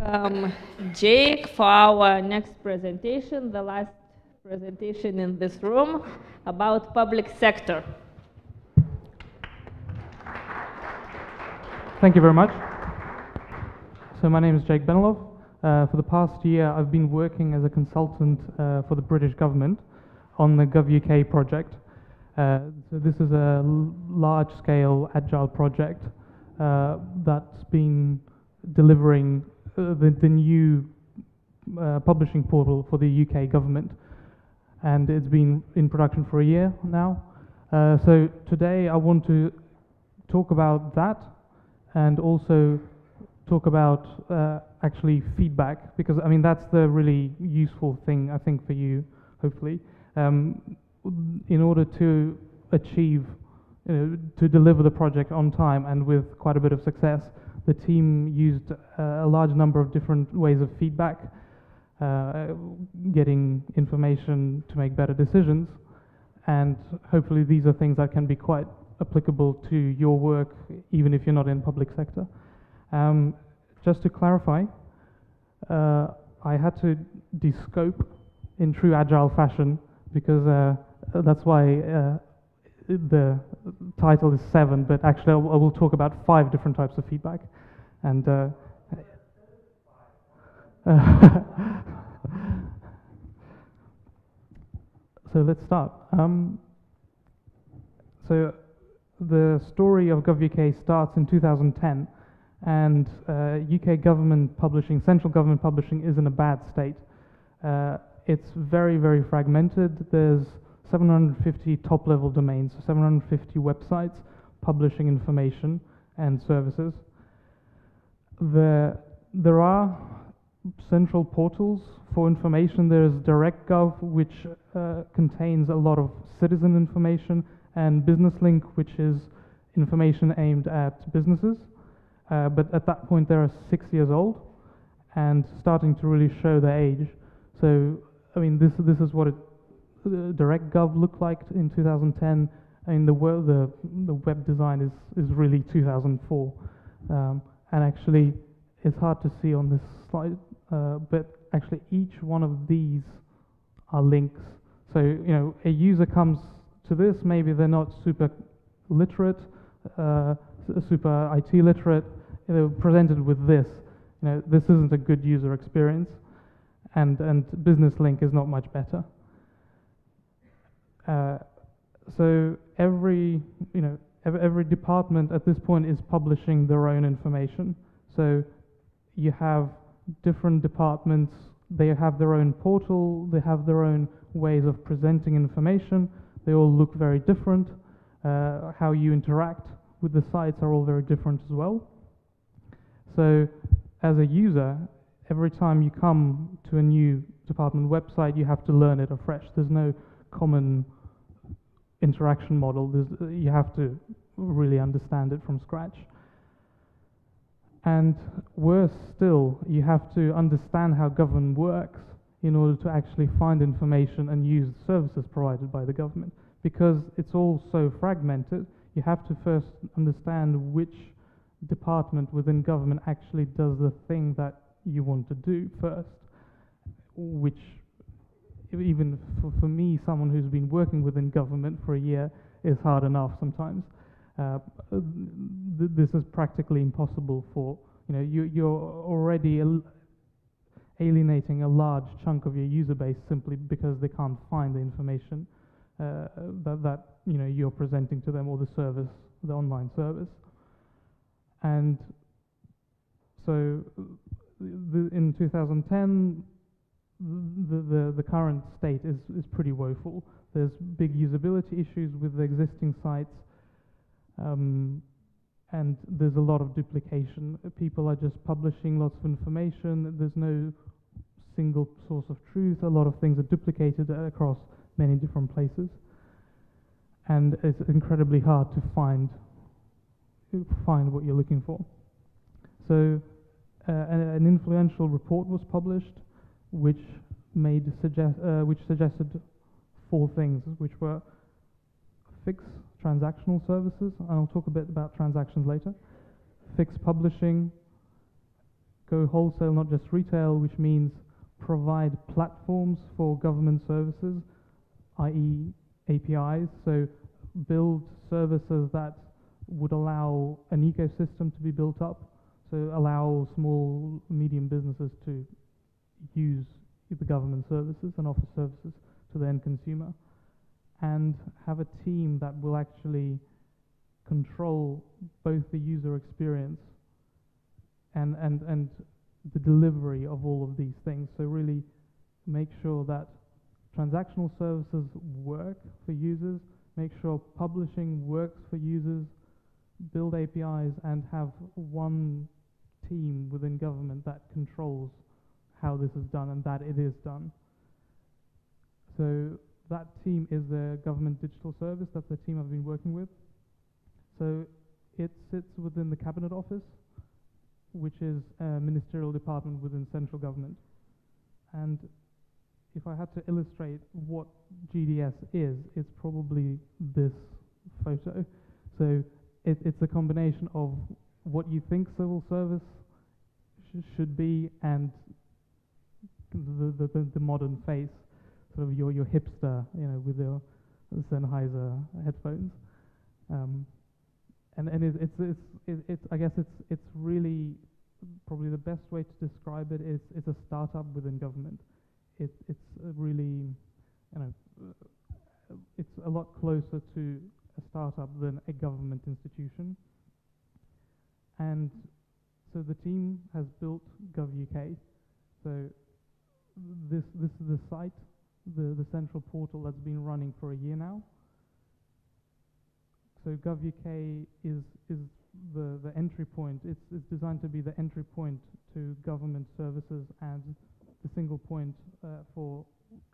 welcome Jake for our next presentation, the last presentation in this room about public sector. Thank you very much. So my name is Jake Benilov. Uh, for the past year, I've been working as a consultant uh, for the British government on the GovUK project. Uh, so this is a large-scale agile project uh, that's been delivering the, the, new uh, publishing portal for the UK government, and it's been in production for a year now. so today, I want to talk about that and also talk about uh, actually feedback because I mean that's the really useful thing I think for you hopefully um, in order to achieve you know, to deliver the project on time and with quite a bit of success the team used uh, a large number of different ways of feedback uh, getting information to make better decisions and hopefully these are things that can be quite applicable to your work, even if you're not in public sector. Um, just to clarify, uh, I had to descope in true agile fashion because uh, that's why uh, the title is seven, but actually I will talk about five different types of feedback. And uh, so let's start. Um, so the story of GovUK starts in 2010, and uh, UK government publishing, central government publishing, is in a bad state. Uh, it's very, very fragmented. There's 750 top-level domains, 750 websites publishing information and services. There, there are central portals for information. There's DirectGov, which uh, contains a lot of citizen information and BusinessLink, which is information aimed at businesses. Uh, but at that point, they are six years old and starting to really show their age. So, I mean, this this is what it, uh, DirectGov looked like in 2010. I mean, the the the web design is is really 2004, um, and actually, it's hard to see on this slide, uh, but actually, each one of these are links. So, you know, a user comes to this. Maybe they're not super literate, uh, super IT literate. They were presented with this. You know, this isn't a good user experience, and and Business Link is not much better. Uh, so every you know every, every department at this point is publishing their own information. So you have different departments. They have their own portal. They have their own ways of presenting information. They all look very different. Uh, how you interact with the sites are all very different as well. So as a user, every time you come to a new department website, you have to learn it afresh. There's no common interaction model. There's, uh, you have to really understand it from scratch. And worse still, you have to understand how government works in order to actually find information and use the services provided by the government. Because it's all so fragmented, you have to first understand which department within government actually does the thing that you want to do first, which even for, for me, someone who's been working within government for a year, is hard enough sometimes. Uh, th this is practically impossible for, you know, you, you're already alienating a large chunk of your user base simply because they can't find the information uh, that, that you know you're presenting to them or the service, the online service. And so the, in 2010, the, the, the current state is, is pretty woeful. There's big usability issues with the existing sites, um, and there's a lot of duplication. People are just publishing lots of information. There's no single source of truth. A lot of things are duplicated across many different places. And it's incredibly hard to find find what you're looking for. So uh, an influential report was published which made suggest uh, which suggested four things which were fix transactional services and I'll talk a bit about transactions later fix publishing go wholesale, not just retail, which means provide platforms for government services, i.e. APIs. So build services that would allow an ecosystem to be built up, so allow small, medium businesses to use the government services and offer services to the end consumer, and have a team that will actually control both the user experience and, and, and the delivery of all of these things. So really make sure that transactional services work for users, make sure publishing works for users, build APIs and have one team within government that controls how this is done and that it is done. So that team is the government digital service. That's the team I've been working with. So it sits within the cabinet office, which is a ministerial department within central government. And if I had to illustrate what GDS is, it's probably this photo. So it, it's a combination of what you think civil service sh should be and the, the, the, modern face, sort of your, your hipster, you know, with your Sennheiser headphones. Um, and and it, it's, it's, it's, it's, I guess it's, it's really probably the best way to describe it is it's a startup within government. It, it's really, you know, it's a lot closer to a startup than a government institution. And so the team has built GovUK. So this this is the site, the the central portal that's been running for a year now. So GovUK is is the the entry point. It's it's designed to be the entry point to government services and the single point uh, for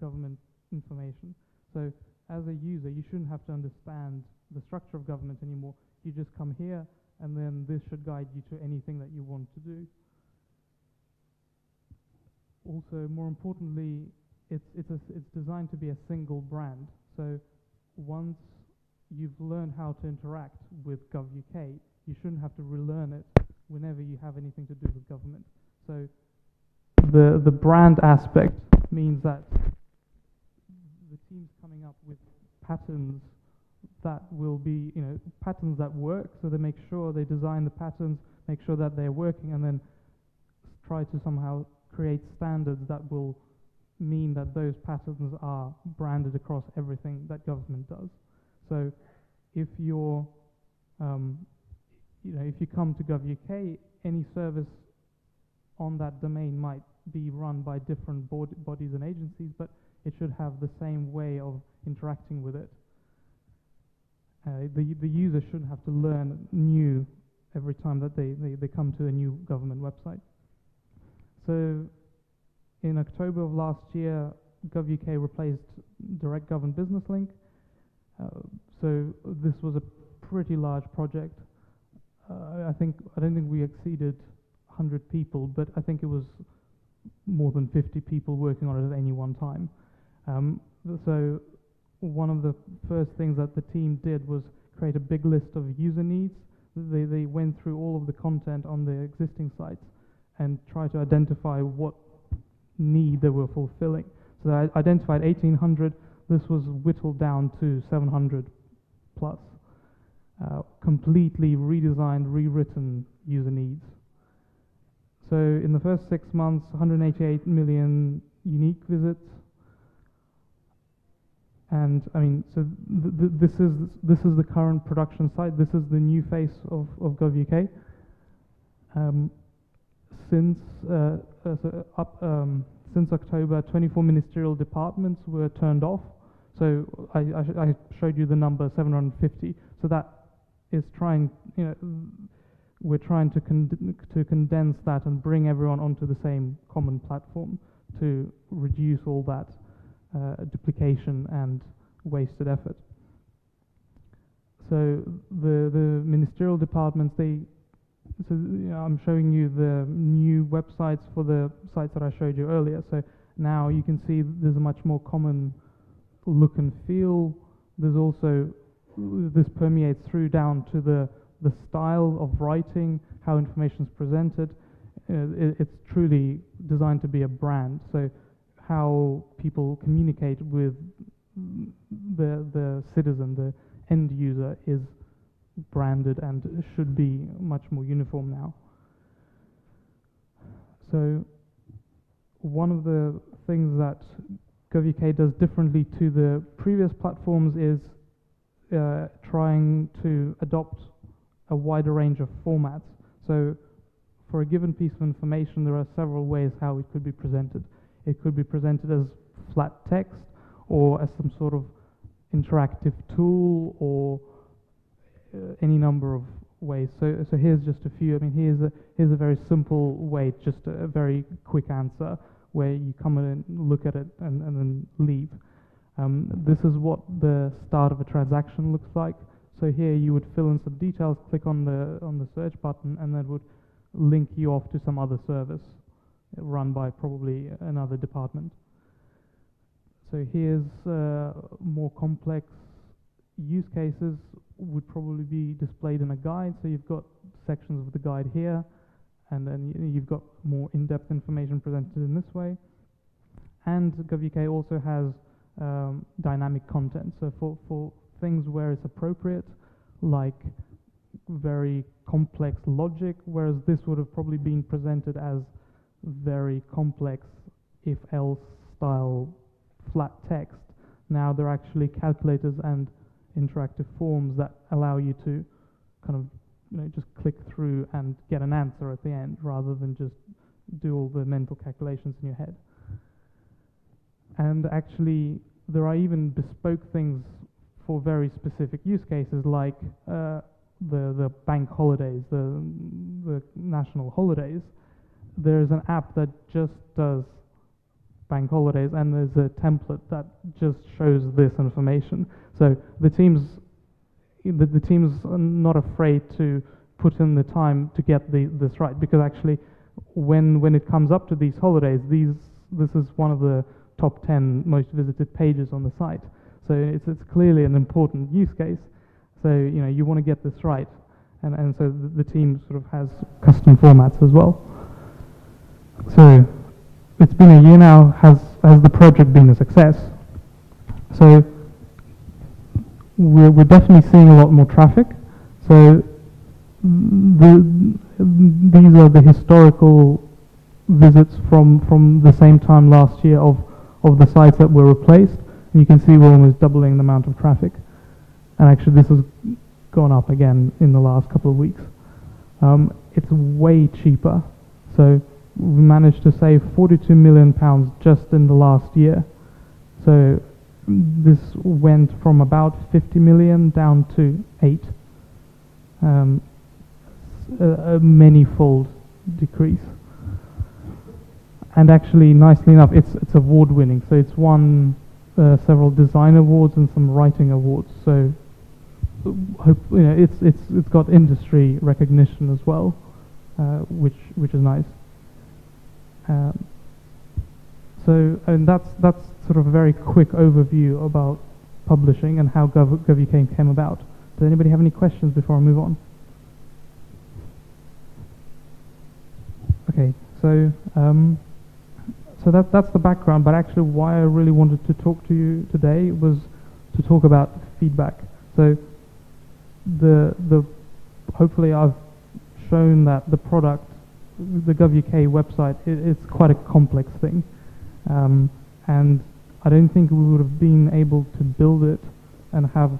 government information. So as a user, you shouldn't have to understand the structure of government anymore. You just come here, and then this should guide you to anything that you want to do. Also, more importantly, it's, it's, a, it's designed to be a single brand. So once you've learned how to interact with GovUK, you shouldn't have to relearn it whenever you have anything to do with government. So the, the brand aspect means that the team's coming up with patterns that will be, you know, patterns that work. So they make sure they design the patterns, make sure that they're working, and then try to somehow create standards that will mean that those patterns are branded across everything that government does. So if you're, um, you know, if you come to GovUK, any service on that domain might be run by different bodies and agencies, but it should have the same way of interacting with it. Uh, the, the user shouldn't have to learn new every time that they, they, they come to a new government website. So in October of last year, GovUK replaced Direct Govern Business Link. Uh, so this was a pretty large project. Uh, I think I don't think we exceeded 100 people, but I think it was more than 50 people working on it at any one time. Um, so one of the first things that the team did was create a big list of user needs. They, they went through all of the content on the existing sites and try to identify what need they were fulfilling. So they identified 1,800. This was whittled down to 700 plus. Uh, completely redesigned, rewritten user needs. So in the first six months, 188 million unique visits, and I mean, so th th this is this is the current production site. This is the new face of of GovUK. Um, since uh, uh, so up um, since October, 24 ministerial departments were turned off. So I, I, sh I showed you the number 750. So that is trying, you know, we're trying to con to condense that and bring everyone onto the same common platform to reduce all that uh, duplication and wasted effort. So the the ministerial departments they so I'm showing you the new websites for the sites that I showed you earlier. So now you can see there's a much more common look and feel. There's also this permeates through down to the the style of writing, how information is presented. uh, it, it's truly designed to be a brand. So how people communicate with the the citizen, the end user, is branded and should be much more uniform now. So one of the things that GovUK does differently to the previous platforms is uh, trying to adopt a wider range of formats. So for a given piece of information, there are several ways how it could be presented. It could be presented as flat text or as some sort of interactive tool or any number of ways. So, so here's just a few. I mean, here's a here's a very simple way, just a, a very quick answer where you come in and look at it and, and then leave. Um, this is what the start of a transaction looks like. So here you would fill in some details, click on the on the search button, and that would link you off to some other service run by probably another department. So here's uh, more complex use cases would probably be displayed in a guide. So you've got sections of the guide here, and then you've got more in-depth information presented in this way. And GovUK also has um, dynamic content. So for, for things where it's appropriate, like very complex logic, whereas this would have probably been presented as very complex if-else style flat text. Now they're actually calculators and interactive forms that allow you to kind of you know, just click through and get an answer at the end rather than just do all the mental calculations in your head. And actually, there are even bespoke things for very specific use cases like uh, the, the bank holidays, the, the national holidays. There's an app that just does bank holidays, and there's a template that just shows this information. So the teams, the, the teams not afraid to put in the time to get the, this right, because actually, when when it comes up to these holidays, these this is one of the top 10 most visited pages on the site. So it's it's clearly an important use case. So you know you want to get this right, and and so the, the team sort of has custom formats as well. So it's been a year now. Has has the project been a success? So we're we're definitely seeing a lot more traffic. So the these are the historical visits from from the same time last year of of the sites that were replaced. And you can see we're almost doubling the amount of traffic. And actually, this has gone up again in the last couple of weeks. Um, it's way cheaper. So we managed to save 42 million pounds just in the last year. So this went from about 50 million down to 8. Um, a, a many-fold decrease. And actually, nicely enough, it's it's award-winning. So it's won uh, several design awards and some writing awards. So hope you know it's it's it's got industry recognition as well, uh, which which is nice. Um, so, and that's that's sort of a very quick overview about publishing and how Gov GovUK came about. Does anybody have any questions before I move on? Okay, so um, so that that's the background. But actually, why I really wanted to talk to you today was to talk about feedback. So the the hopefully I've shown that the product the GovUK website, it, it's quite a complex thing. Um, and I don't think we would have been able to build it and have,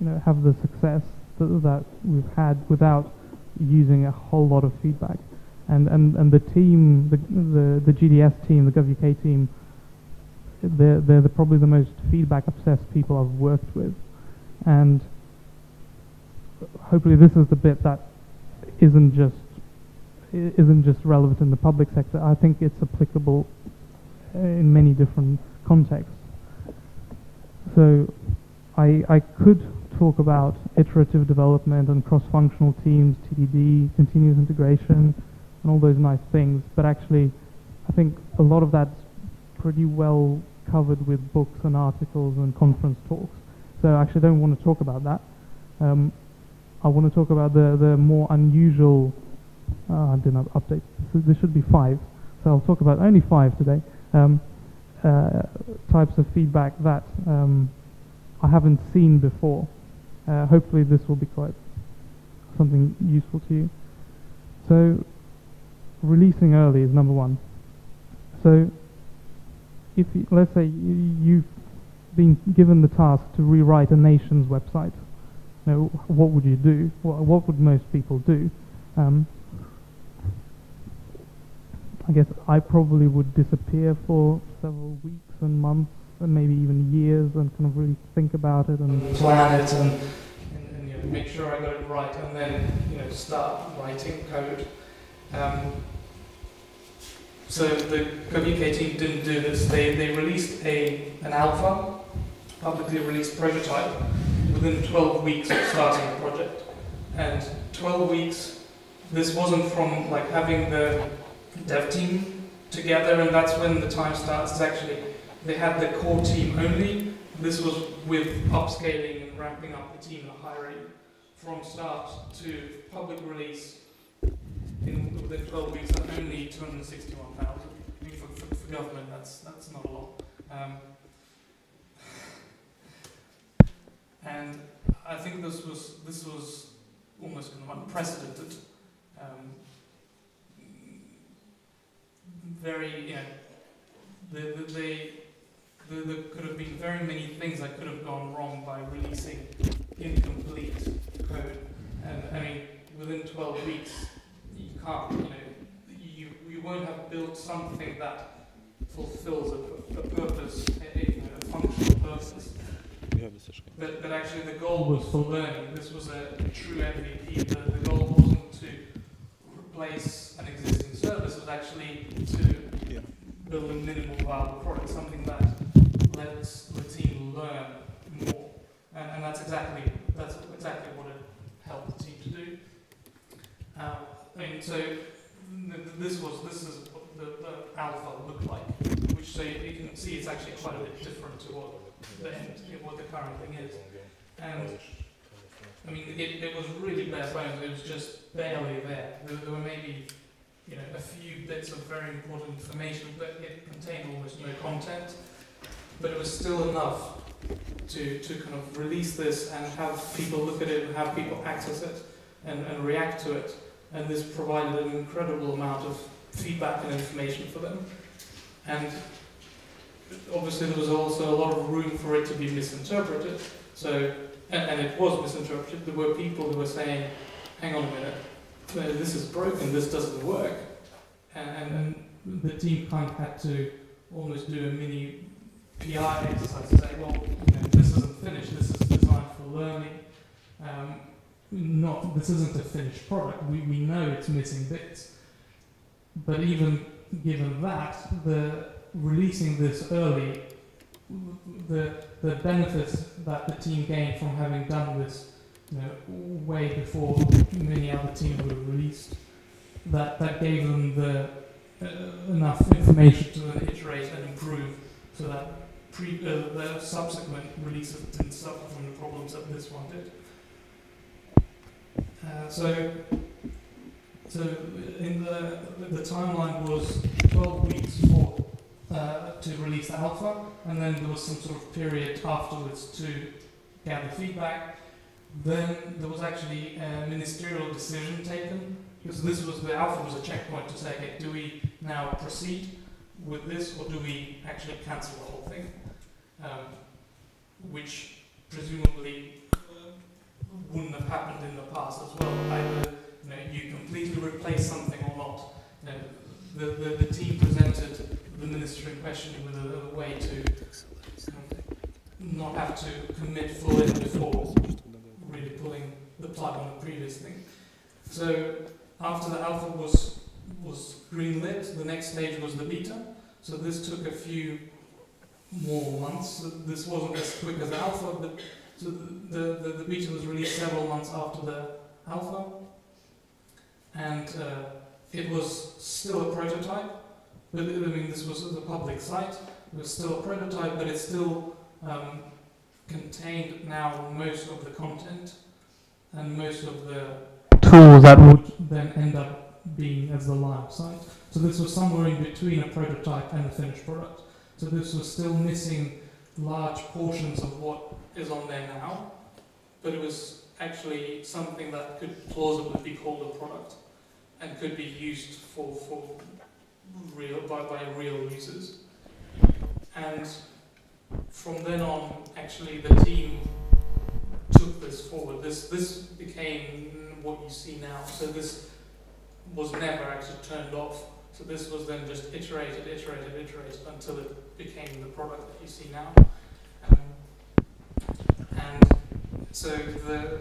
you know, have the success that, that we've had without using a whole lot of feedback. And, and, and the team, the, the, the GDS team, the GovUK team, they're, they're the, probably the most feedback obsessed people I've worked with. And hopefully this is the bit that isn't just isn't just relevant in the public sector. I think it's applicable in many different contexts. So I, I could talk about iterative development and cross-functional teams, TDD, continuous integration, and all those nice things, but actually I think a lot of that's pretty well covered with books and articles and conference talks. So I actually don't want to talk about that. Um, I want to talk about the, the more unusual uh, I didn't update. So there should be five. So I'll talk about only five today. Um, uh, types of feedback that um, I haven't seen before. Uh, hopefully this will be quite something useful to you. So releasing early is number one. So if you, let's say you, you've been given the task to rewrite a nation's website, know, what would you do? What, what would most people do? Um, I guess I probably would disappear for several weeks and months and maybe even years and kind of really think about it and plan it and, and, and you know, make sure I got it right and then you know start writing code. Um, so the team didn't do this. They, they released a an alpha, publicly released prototype within 12 weeks of starting the project. And 12 weeks, this wasn't from like having the dev team together and that's when the time starts. Actually, they had the core team only. This was with upscaling and ramping up the team and hiring from start to public release in within 12 weeks only 261,000. I mean, for, for, for, government, that's, that's not a lot. Um, and I think this was, this was almost kind of unprecedented. Um, very, you know, the, the, they, the, there could have been very many things that could have gone wrong by releasing incomplete code. And I mean, within 12 weeks, you can't, you know, you, you won't have built something that fulfills a, a purpose, a, a, a functional purpose. But, but actually the goal was for learning. This was a, a true MVP. The, the goal wasn't to replace an existing service, was actually to yeah. build a minimal viable product, something that lets the team learn more. And, and that's exactly that's exactly what it helped the team to do. Um, and so this was this is what the, the alpha looked like, which so you, you can see it's actually quite a bit different to what the end, what the current thing is. And I mean, it, it was really bare bones. It was just barely there. There, there were maybe you know a few bits of very important information, but it contained almost no content. But it was still enough to, to kind of release this and have people look at it and have people access it and, and react to it. And this provided an incredible amount of feedback and information for them. And obviously there was also a lot of room for it to be misinterpreted. So, and, and it was misinterpreted. There were people who were saying, hang on a minute, this is broken, this doesn't work. And, and, and the team kind of had to almost do a mini PI exercise to say, well, you know, this isn't finished, this is designed for learning. Um, not, this isn't a finished product, we, we know it's missing bits. But even given that, the releasing this early, the, the benefits that the team gained from having done this you know, way before many other teams were released, that, that gave them the, uh, enough information to iterate and improve so that pre, uh, the subsequent releases didn't suffer from the problems that this one did. Uh, so so in the, the timeline was 12 weeks for uh, to release the alpha, and then there was some sort of period afterwards to gather feedback. Then there was actually a ministerial decision taken, because this was the alpha was a checkpoint to say, okay, do we now proceed with this, or do we actually cancel the whole thing? Um, which presumably uh, wouldn't have happened in the past as well. Either you, know, you completely replace something or not. You know, the, the, the team presented the minister in question with a, a way to not have to commit full in before really pulling the previous thing. So after the alpha was was greenlit, the next stage was the beta. So this took a few more months. This wasn't as quick as the alpha, but so the, the, the beta was released several months after the alpha. And uh, it was still a prototype, but I mean, this was the public site. It was still a prototype, but it still um, contained now most of the content and most of the tools that would then end up being as the live site. So this was somewhere in between a prototype and a finished product. So this was still missing large portions of what is on there now, but it was actually something that could plausibly be called a product and could be used for, for real by, by real users. And from then on, actually, the team took this forward. This this became what you see now. So this was never actually turned off. So this was then just iterated, iterated, iterated until it became the product that you see now. Um, and so the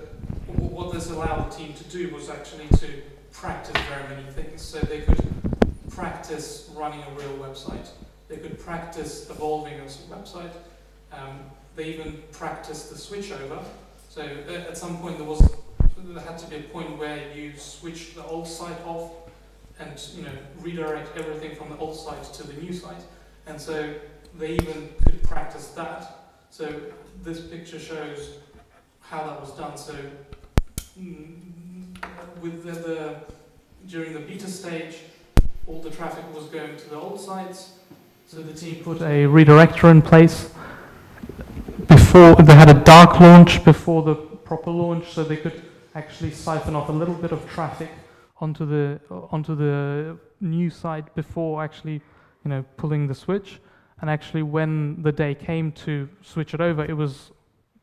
what this allowed the team to do was actually to practice very many things. So they could practice running a real website. They could practice evolving a website. Um, they even practiced the switchover. So uh, at some point there was there had to be a point where you switch the old site off and you know redirect everything from the old site to the new site. And so they even could practice that. So this picture shows how that was done. So mm, with the, the during the beta stage, all the traffic was going to the old sites. So the team put a redirector in place before they had a dark launch before the proper launch, so they could actually siphon off a little bit of traffic onto the onto the new site before actually, you know, pulling the switch. And actually, when the day came to switch it over, it was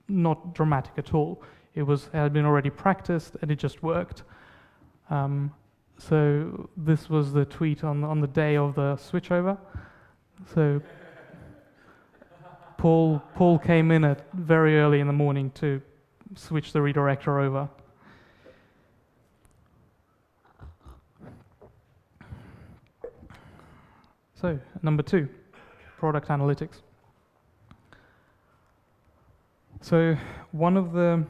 not dramatic at all. It was it had been already practiced, and it just worked. Um, so this was the tweet on on the day of the switchover. So Paul Paul came in at very early in the morning to switch the redirector over. So number two, product analytics. So one of the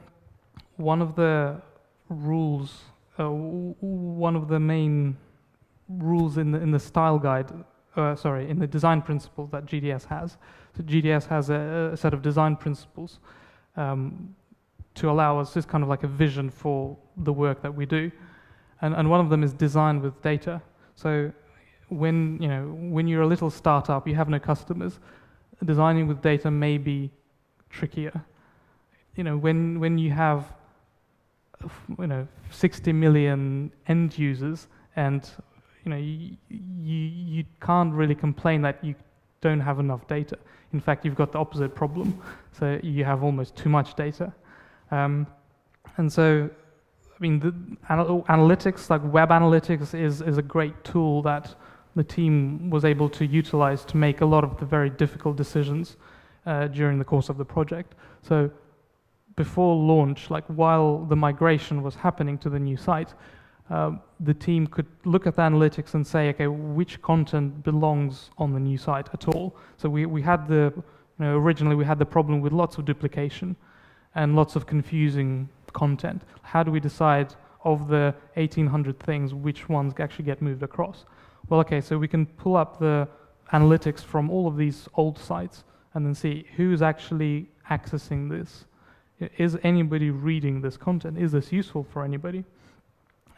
one of the rules, uh, one of the main rules in the in the style guide, uh, sorry, in the design principles that GDS has. GDS has a, a set of design principles um, to allow us. It's kind of like a vision for the work that we do, and and one of them is design with data. So when you know when you're a little startup, you have no customers. Designing with data may be trickier. You know when when you have you know 60 million end users and you know you, you you can't really complain that you don't have enough data. In fact, you've got the opposite problem. So you have almost too much data. Um, and so, I mean, the anal analytics, like web analytics, is, is a great tool that the team was able to utilize to make a lot of the very difficult decisions uh, during the course of the project. So before launch, like while the migration was happening to the new site, um, the team could look at the analytics and say, okay, which content belongs on the new site at all. So we, we had the, you know, originally we had the problem with lots of duplication and lots of confusing content. How do we decide of the 1800 things, which ones actually get moved across? Well, okay, so we can pull up the analytics from all of these old sites and then see who's actually accessing this. Is anybody reading this content? Is this useful for anybody?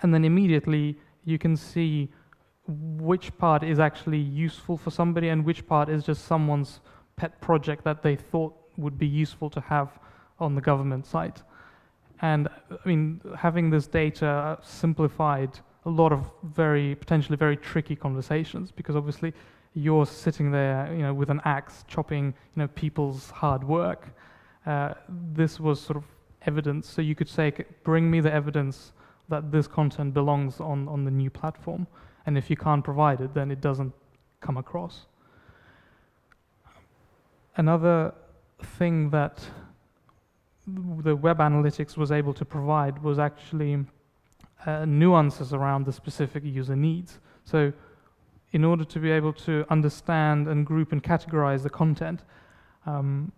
And then immediately you can see which part is actually useful for somebody and which part is just someone's pet project that they thought would be useful to have on the government site. And I mean, having this data simplified a lot of very potentially very tricky conversations because obviously you're sitting there, you know, with an axe chopping, you know, people's hard work. Uh, this was sort of evidence, so you could say, bring me the evidence that this content belongs on, on the new platform. And if you can't provide it, then it doesn't come across. Another thing that the web analytics was able to provide was actually uh, nuances around the specific user needs. So in order to be able to understand and group and categorize the content, um,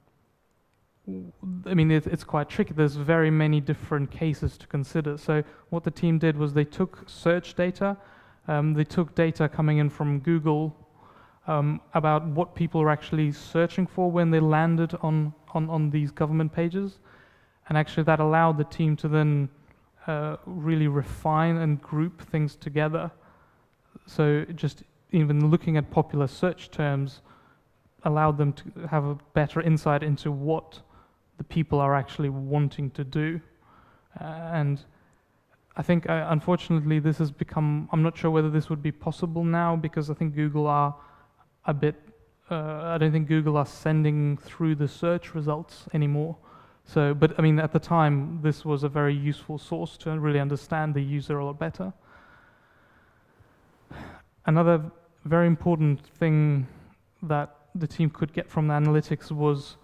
I mean, it, it's quite tricky. There's very many different cases to consider. So what the team did was they took search data, um, they took data coming in from Google um, about what people are actually searching for when they landed on, on, on these government pages. And actually that allowed the team to then uh, really refine and group things together so just even looking at popular search terms allowed them to have a better insight into what the people are actually wanting to do. Uh, and I think, uh, unfortunately, this has become, I'm not sure whether this would be possible now because I think Google are a bit, uh, I don't think Google are sending through the search results anymore. So, but I mean, at the time, this was a very useful source to really understand the user a lot better. Another very important thing that the team could get from the analytics was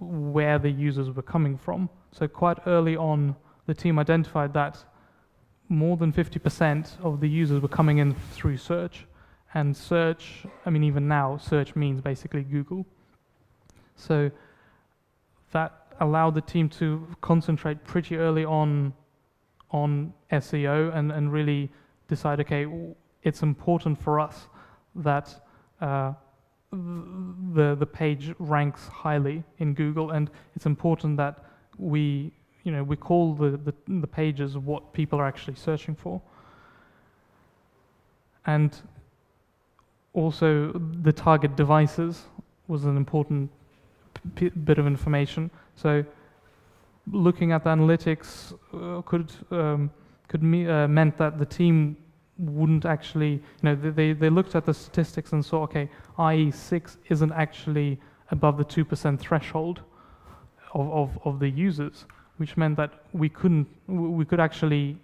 where the users were coming from. So quite early on, the team identified that more than 50% of the users were coming in through search. And search, I mean, even now, search means basically Google. So that allowed the team to concentrate pretty early on on SEO and, and really decide, okay, it's important for us that uh, the the page ranks highly in Google, and it's important that we you know we call the, the, the pages what people are actually searching for, and also the target devices was an important bit of information. So looking at the analytics uh, could um, could me, uh, meant that the team wouldn't actually, you know, they, they looked at the statistics and saw, okay, IE6 isn't actually above the 2% threshold of, of, of the users, which meant that we couldn't, we could actually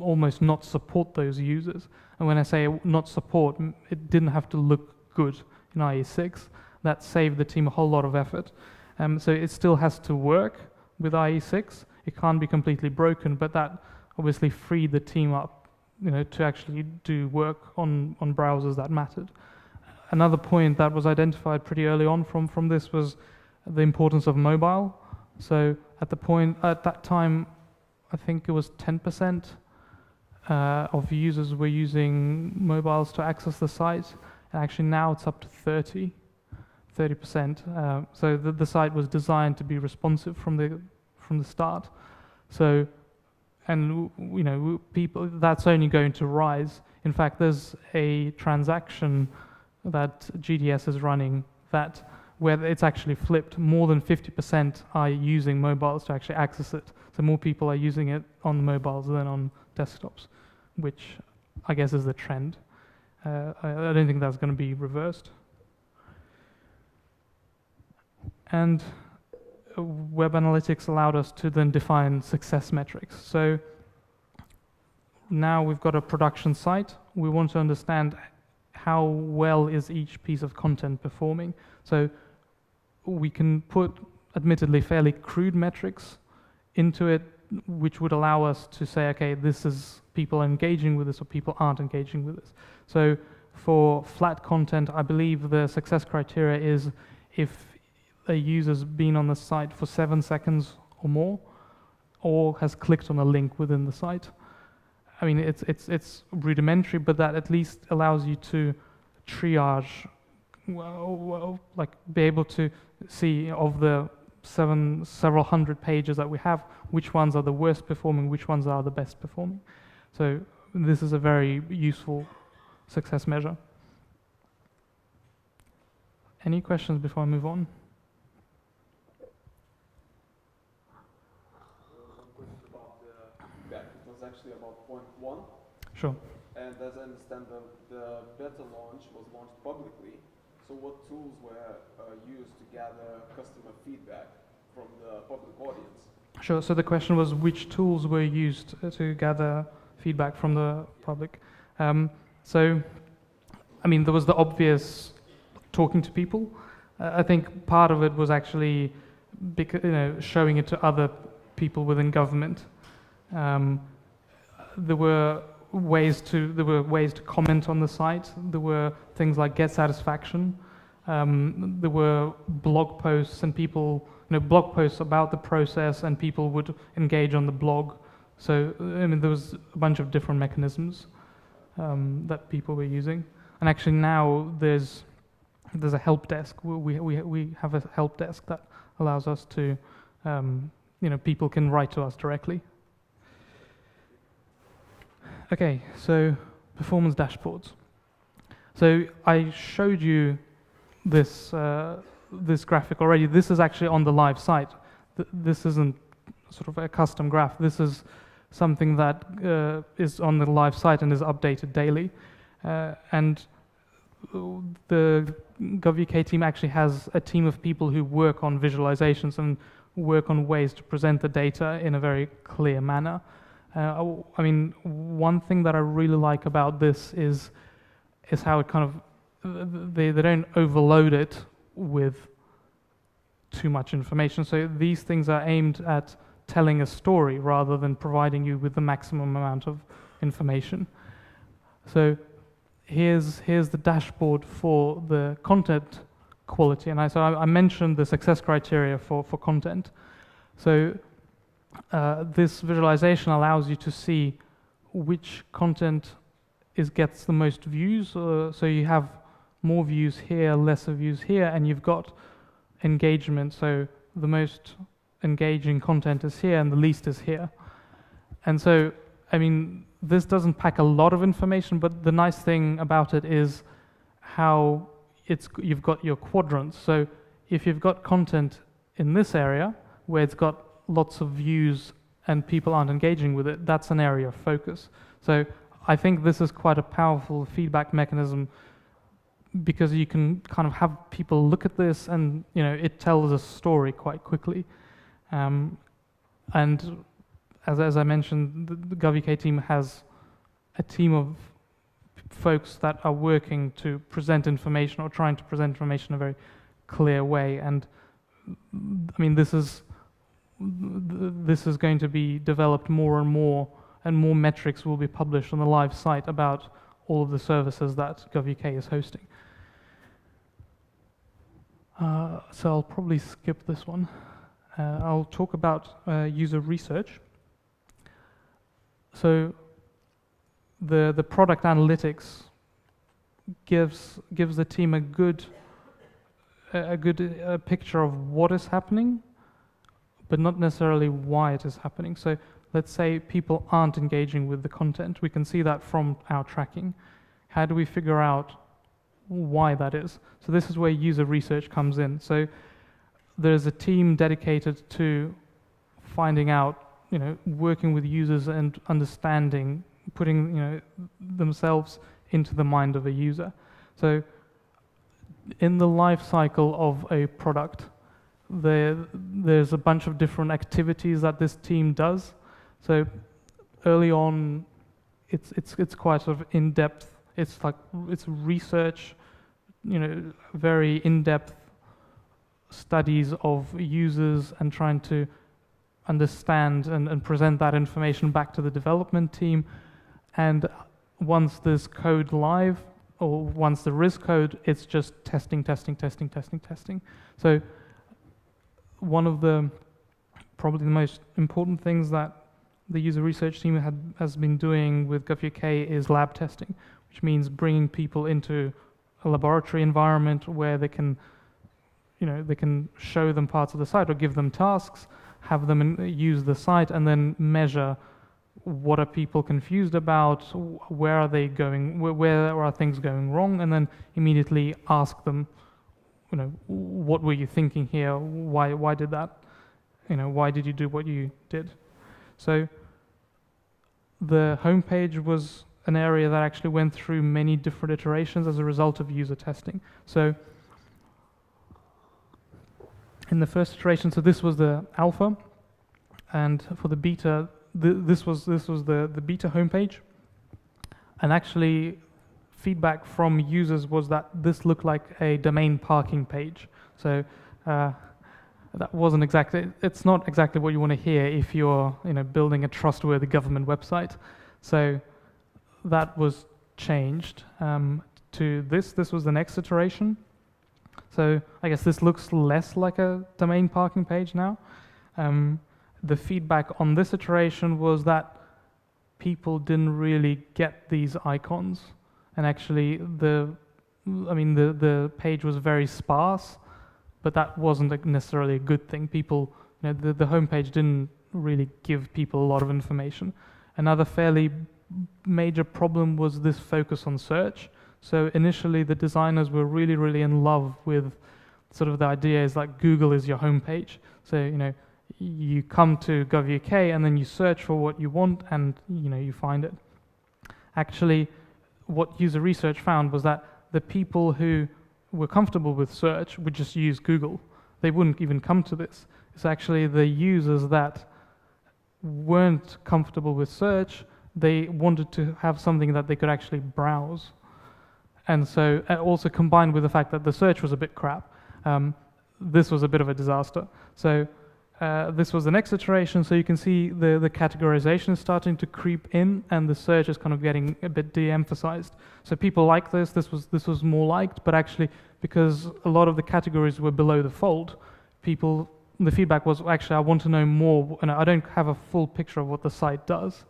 almost not support those users. And when I say not support, it didn't have to look good in IE6. That saved the team a whole lot of effort. Um, so it still has to work with IE6. It can't be completely broken, but that obviously freed the team up you know, to actually do work on, on browsers that mattered. Another point that was identified pretty early on from, from this was the importance of mobile. So at the point, at that time, I think it was 10% uh, of users were using mobiles to access the site. And actually now it's up to 30, 30%. Uh, so the, the site was designed to be responsive from the, from the start. So and you know people that's only going to rise. In fact there's a transaction that GDS is running that where it's actually flipped. More than 50% are using mobiles to actually access it. So more people are using it on mobiles than on desktops which I guess is the trend. Uh, I, I don't think that's going to be reversed. And Web Analytics allowed us to then define success metrics. So now we've got a production site. We want to understand how well is each piece of content performing. So we can put, admittedly, fairly crude metrics into it, which would allow us to say, okay, this is people engaging with this or people aren't engaging with this. So for flat content, I believe the success criteria is if a user's been on the site for seven seconds or more, or has clicked on a link within the site. I mean, it's, it's, it's rudimentary, but that at least allows you to triage, well, well, like be able to see of the seven, several hundred pages that we have, which ones are the worst performing, which ones are the best performing. So this is a very useful success measure. Any questions before I move on? Sure. And as I understand, the, the beta launch was launched publicly. So what tools were uh, used to gather customer feedback from the public audience? Sure. So the question was which tools were used to gather feedback from the public. Um, so, I mean, there was the obvious talking to people. Uh, I think part of it was actually, you know, showing it to other people within government. Um, there were ways to there were ways to comment on the site. There were things like get satisfaction. Um, there were blog posts and people, you know, blog posts about the process, and people would engage on the blog. So I mean, there was a bunch of different mechanisms um, that people were using. And actually now there's there's a help desk. We we we have a help desk that allows us to, um, you know, people can write to us directly. Okay, so performance dashboards. So I showed you this, uh, this graphic already. This is actually on the live site. Th this isn't sort of a custom graph. This is something that uh, is on the live site and is updated daily. Uh, and the GovUK team actually has a team of people who work on visualizations and work on ways to present the data in a very clear manner. Uh, I mean, one thing that I really like about this is is how it kind of they, they don't overload it with too much information. So these things are aimed at telling a story rather than providing you with the maximum amount of information. So here's, here's the dashboard for the content quality. And I, so I, I mentioned the success criteria for, for content. So uh, this visualization allows you to see which content is gets the most views. Uh, so you have more views here, lesser views here, and you've got engagement. So the most engaging content is here and the least is here. And so, I mean, this doesn't pack a lot of information, but the nice thing about it is how it's you've got your quadrants. So if you've got content in this area where it's got lots of views and people aren't engaging with it, that's an area of focus. So I think this is quite a powerful feedback mechanism because you can kind of have people look at this and you know it tells a story quite quickly. Um, and as, as I mentioned, the, the GovUK team has a team of folks that are working to present information or trying to present information in a very clear way. And I mean, this is this is going to be developed more and more, and more metrics will be published on the live site about all of the services that GovUK is hosting. Uh, so I'll probably skip this one. Uh, I'll talk about uh, user research. So the, the product analytics gives, gives the team a good, a good uh, picture of what is happening, but not necessarily why it is happening. So let's say people aren't engaging with the content. We can see that from our tracking. How do we figure out why that is? So this is where user research comes in. So there's a team dedicated to finding out, you know, working with users and understanding, putting, you know, themselves into the mind of a user. So in the life cycle of a product, there, there's a bunch of different activities that this team does. So early on, it's, it's, it's quite sort of in-depth. It's like, it's research, you know, very in-depth studies of users and trying to understand and, and present that information back to the development team. And once there's code live, or once there is code, it's just testing, testing, testing, testing, testing. So one of the probably the most important things that the user research team had, has been doing with GovUK is lab testing, which means bringing people into a laboratory environment where they can you know, they can show them parts of the site or give them tasks, have them in, use the site, and then measure what are people confused about, where are they going, where, where are things going wrong, and then immediately ask them, you know, what were you thinking here? Why, why did that? You know, why did you do what you did? So the homepage was an area that actually went through many different iterations as a result of user testing. So in the first iteration, so this was the alpha, and for the beta, th this was this was the the beta homepage, and actually, feedback from users was that this looked like a domain parking page. So uh, that wasn't exactly. It's not exactly what you want to hear if you're you know building a trustworthy government website. So that was changed um, to this. This was the next iteration. So I guess this looks less like a domain parking page now. Um, the feedback on this iteration was that people didn't really get these icons. And actually, the, I mean, the, the page was very sparse, but that wasn't necessarily a good thing. People, you know, the, the homepage didn't really give people a lot of information. Another fairly major problem was this focus on search. So initially, the designers were really, really in love with sort of the idea is like Google is your homepage. So you know, you come to gov.uk and then you search for what you want, and you know you find it. Actually, what user research found was that the people who were comfortable with search would just use Google. They wouldn't even come to this. It's actually the users that weren't comfortable with search. They wanted to have something that they could actually browse and so uh, also combined with the fact that the search was a bit crap, um, this was a bit of a disaster. So uh, this was the next iteration, so you can see the, the categorization is starting to creep in, and the search is kind of getting a bit de-emphasized. So people like this, this was, this was more liked, but actually, because a lot of the categories were below the fold, people, the feedback was, actually, I want to know more, and I don't have a full picture of what the site does.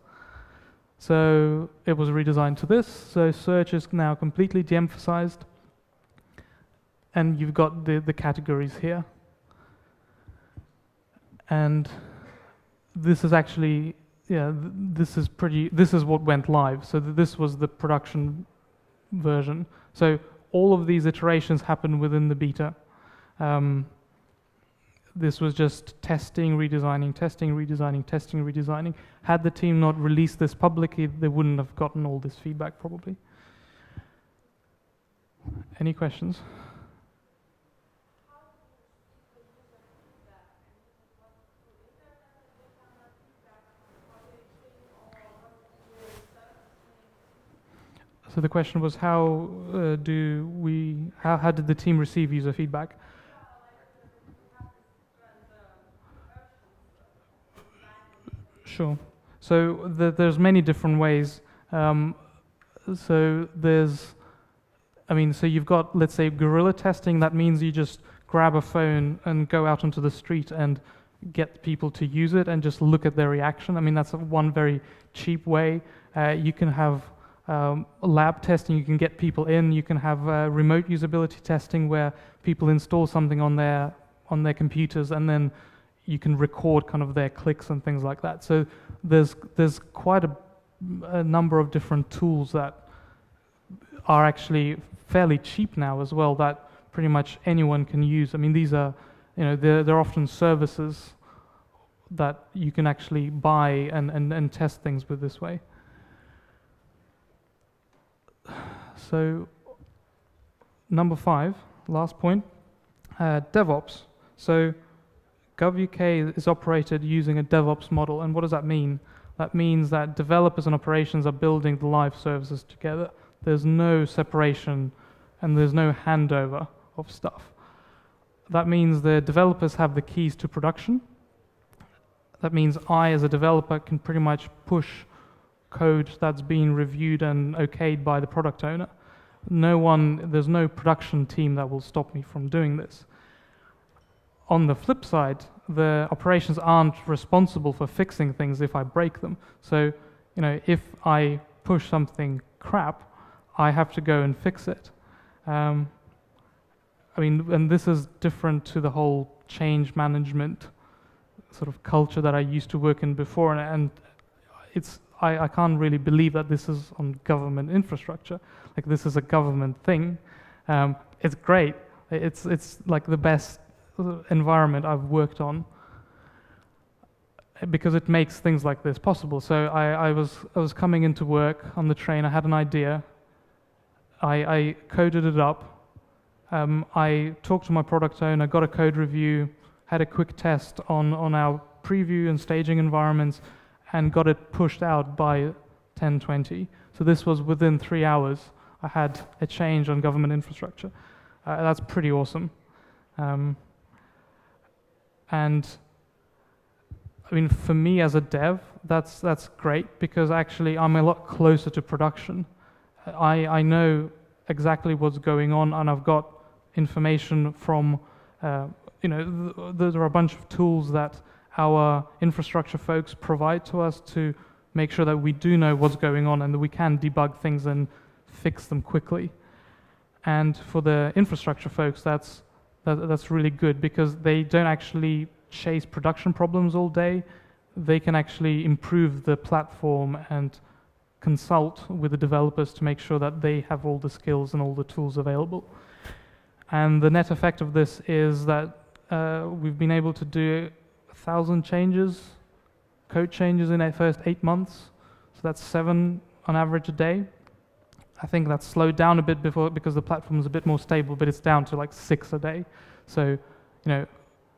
So it was redesigned to this. So search is now completely de-emphasized. And you've got the, the categories here. And this is actually, yeah, th this is pretty, this is what went live. So th this was the production version. So all of these iterations happened within the beta. Um, this was just testing, redesigning, testing, redesigning, testing, redesigning. Had the team not released this publicly, they wouldn't have gotten all this feedback probably. Any questions? So the question was how uh, do we, how, how did the team receive user feedback? Sure. So the, there's many different ways. Um, so there's, I mean, so you've got, let's say, guerrilla testing. That means you just grab a phone and go out onto the street and get people to use it and just look at their reaction. I mean, that's one very cheap way. Uh, you can have um, lab testing, you can get people in. You can have uh, remote usability testing where people install something on their on their computers and then you can record kind of their clicks and things like that. So there's there's quite a, a number of different tools that are actually fairly cheap now as well that pretty much anyone can use. I mean, these are you know they're they're often services that you can actually buy and, and, and test things with this way. So number five, last point, uh, DevOps. So GovUK is operated using a DevOps model, and what does that mean? That means that developers and operations are building the live services together. There's no separation and there's no handover of stuff. That means the developers have the keys to production. That means I, as a developer, can pretty much push code that's been reviewed and okayed by the product owner. No one, there's no production team that will stop me from doing this on the flip side, the operations aren't responsible for fixing things if I break them. So, you know, if I push something crap, I have to go and fix it. Um, I mean, and this is different to the whole change management sort of culture that I used to work in before, and, and it's I, I can't really believe that this is on government infrastructure. Like this is a government thing. Um, it's great. It's it's like the best environment I've worked on because it makes things like this possible. So I, I, was, I was coming into work on the train, I had an idea, I, I coded it up, um, I talked to my product owner, got a code review, had a quick test on, on our preview and staging environments, and got it pushed out by 1020. So this was within three hours. I had a change on government infrastructure. Uh, that's pretty awesome. Um, and I mean, for me as a dev, that's, that's great because actually I'm a lot closer to production. I, I know exactly what's going on and I've got information from, uh, you know, th there are a bunch of tools that our infrastructure folks provide to us to make sure that we do know what's going on and that we can debug things and fix them quickly. And for the infrastructure folks, that's that, that's really good because they don't actually chase production problems all day. They can actually improve the platform and consult with the developers to make sure that they have all the skills and all the tools available. And the net effect of this is that uh, we've been able to do a thousand changes, code changes in the first eight months. So that's seven on average a day. I think that's slowed down a bit before because the platform is a bit more stable, but it's down to like six a day. So, you know,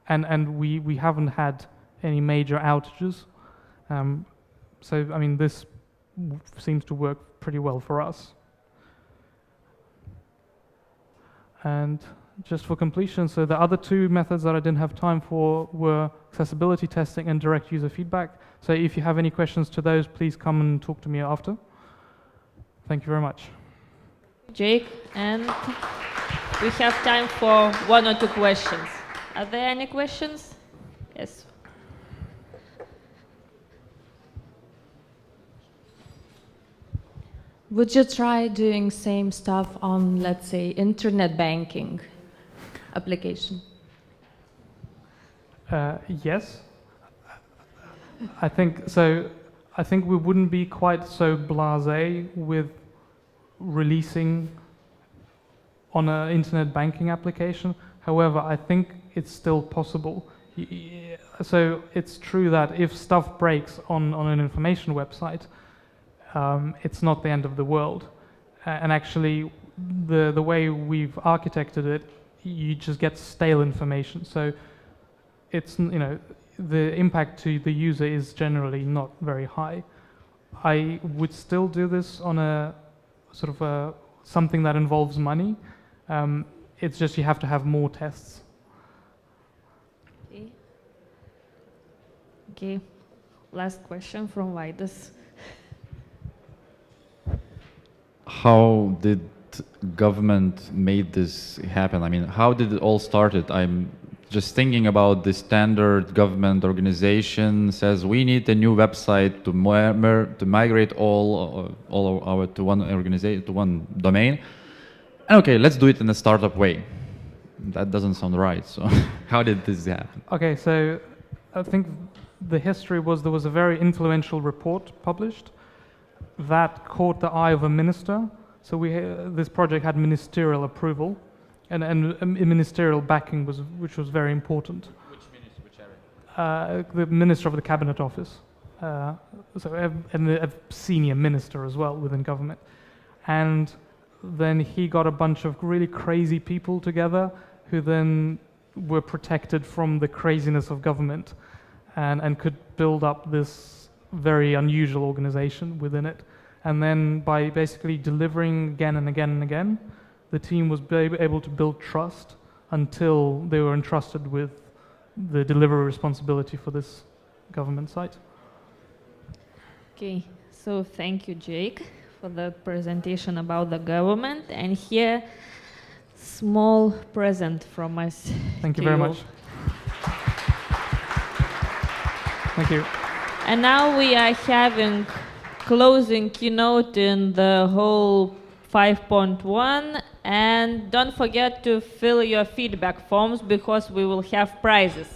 and and we we haven't had any major outages. Um, so I mean, this seems to work pretty well for us. And just for completion, so the other two methods that I didn't have time for were accessibility testing and direct user feedback. So if you have any questions to those, please come and talk to me after. Thank you very much. Jake, and we have time for one or two questions. Are there any questions? Yes. Would you try doing same stuff on, let's say, internet banking application? Uh, yes. I think so. I think we wouldn't be quite so blasé with releasing on an internet banking application. However, I think it's still possible. So it's true that if stuff breaks on, on an information website, um, it's not the end of the world. And actually, the, the way we've architected it, you just get stale information. So it's, you know, the impact to the user is generally not very high. I would still do this on a sort of a, something that involves money. Um, it's just you have to have more tests. Okay. Okay. Last question from Vaidas. How did government made this happen? I mean, how did it all started? I'm just thinking about the standard government organization says we need a new website to, to migrate all uh, all our to one organization to one domain. And okay, let's do it in a startup way. That doesn't sound right. So how did this happen? Okay, so I think the history was there was a very influential report published that caught the eye of a minister. So we uh, this project had ministerial approval and, and ministerial backing was, which was very important. Which minister, which area? Uh, the minister of the cabinet office, uh, so a, and a senior minister as well within government, and then he got a bunch of really crazy people together who then were protected from the craziness of government, and and could build up this very unusual organization within it, and then by basically delivering again and again and again the team was able to build trust until they were entrusted with the delivery responsibility for this government site. Okay, so thank you, Jake, for the presentation about the government. And here, small present from us. Thank you very much. Thank you. And now we are having closing keynote in the whole 5.1 and don't forget to fill your feedback forms because we will have prizes.